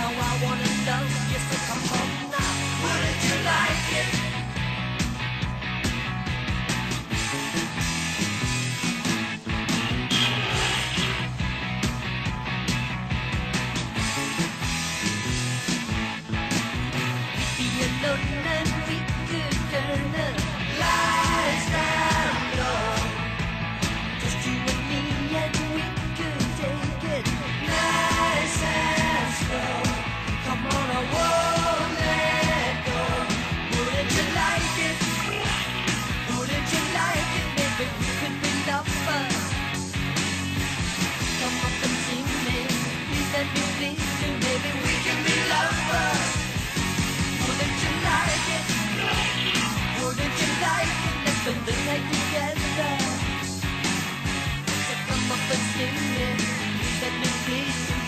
how I wanna fiesta. You el me y